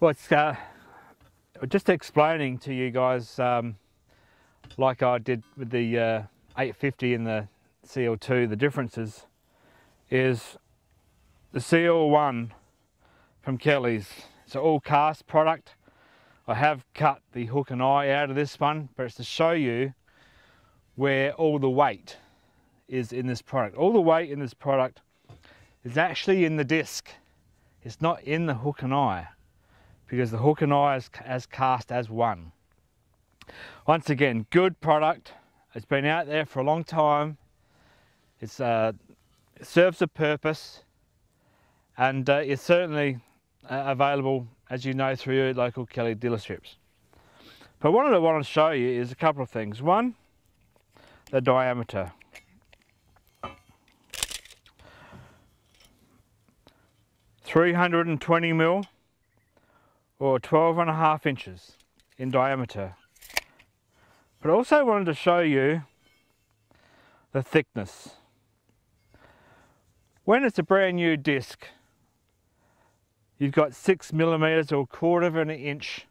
Well, it's uh, just explaining to you guys, um, like I did with the uh, 850 and the CL2, the differences is the CL1 from Kelly's. It's an all cast product. I have cut the hook and eye out of this one, but it's to show you where all the weight is in this product. All the weight in this product is actually in the disc. It's not in the hook and eye because the hook and eye is as cast as one. Once again, good product. It's been out there for a long time. It's, uh, it serves a purpose and uh, it's certainly uh, available, as you know, through your local Kelly dealerships. But what I want to show you is a couple of things. One, the diameter. Three hundred and twenty mil or 12 and a half inches in diameter. But I also wanted to show you the thickness. When it's a brand new disc, you've got six millimeters or quarter of an inch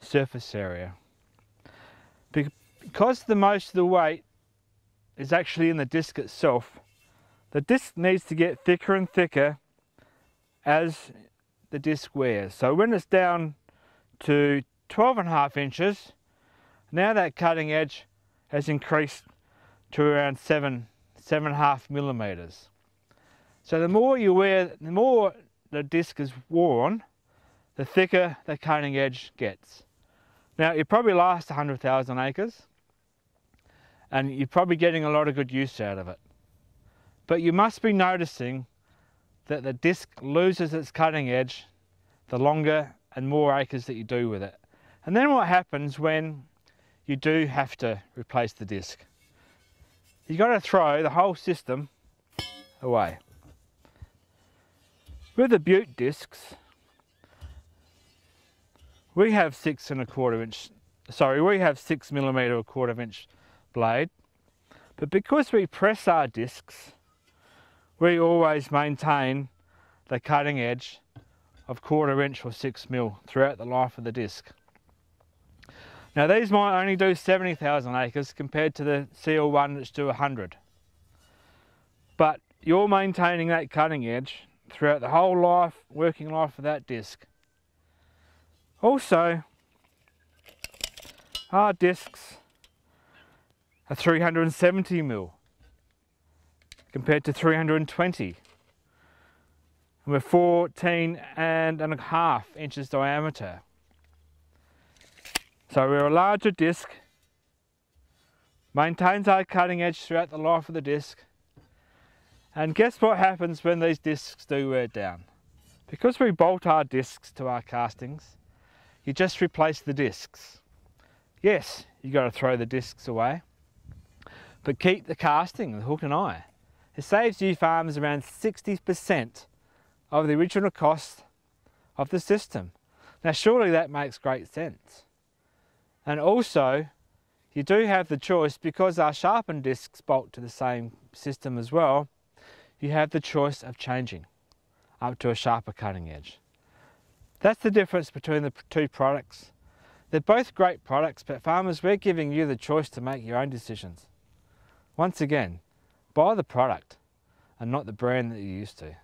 surface area. Because the most of the weight is actually in the disc itself, the disc needs to get thicker and thicker as the disc wears. So when it's down to 12 and a half inches, now that cutting edge has increased to around seven, seven and a half millimeters. So the more you wear, the more the disc is worn, the thicker the cutting edge gets. Now it probably lasts 100,000 acres and you're probably getting a lot of good use out of it. But you must be noticing that the disc loses its cutting edge the longer and more acres that you do with it. And then what happens when you do have to replace the disc? You've got to throw the whole system away. With the Bute discs, we have six and a quarter inch, sorry, we have six millimeter a quarter inch blade, but because we press our discs, we always maintain the cutting edge of quarter inch or six mil throughout the life of the disc. Now these might only do 70,000 acres compared to the CL1 that's do 100. But you're maintaining that cutting edge throughout the whole life, working life of that disc. Also, our discs are 370 mil compared to 320 and we're 14 and a half inches diameter. So we're a larger disc, maintains our cutting edge throughout the life of the disc. And guess what happens when these discs do wear down? Because we bolt our discs to our castings, you just replace the discs. Yes, you got to throw the discs away, but keep the casting, the hook and eye. It saves you farmers around 60% of the original cost of the system. Now surely that makes great sense. And also you do have the choice because our sharpened discs bolt to the same system as well, you have the choice of changing up to a sharper cutting edge. That's the difference between the two products. They're both great products, but farmers, we're giving you the choice to make your own decisions. Once again, buy the product and not the brand that you're used to.